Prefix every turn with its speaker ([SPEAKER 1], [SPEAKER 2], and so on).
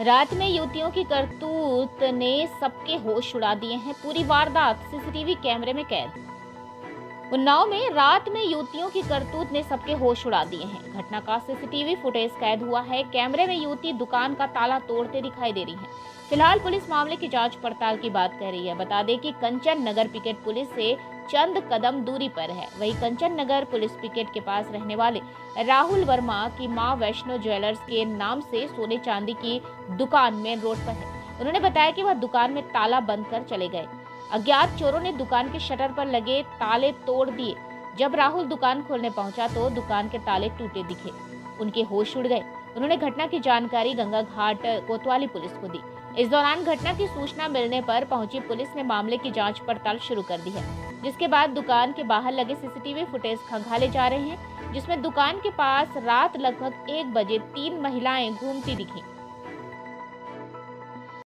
[SPEAKER 1] रात में युवतियों की करतूत ने सबके होश उड़ा दिए हैं। पूरी वारदात, सीसीटीवी कैमरे में कैद उन्नाव में रात में युवतियों की करतूत ने सबके होश उड़ा दिए हैं। घटना का सीसीटीवी फुटेज कैद हुआ है। कैमरे में युवती दुकान का ताला तोड़ते दिखाई दे रही है। फ़िलहाल पुलिस मामले की जाँच पड़ताल की बात कर रही है। बता दें कि कंचन नगर पिकेट पुलिस से चंद कदम दूरी पर है। वही कंचन नगर पुलिस पिकेट के पास रहने वाले राहुल वर्मा की माँ वैष्णो ज्वेलर्स के नाम से सोने चांदी की दुकान मेन रोड पर है। उन्होंने बताया कि वह दुकान में ताला बंद कर चले गए। अज्ञात चोरों ने दुकान के शटर पर लगे ताले तोड़ दिए। जब राहुल दुकान खोलने पहुँचा तो दुकान के ताले टूटे दिखे। उनके होश उड़ गए। उन्होंने घटना की जानकारी गंगा घाट, कोतवाली पुलिस को दी। इस दौरान घटना की सूचना मिलने पर पहुँची पुलिस ने मामले की जाँच पड़ताल शुरू कर दी है, जिसके बाद दुकान के बाहर लगे सीसीटीवी फुटेज खंगाले जा रहे हैं, जिसमें दुकान के पास रात लगभग एक बजे तीन महिलाएँ घूमती दिखी।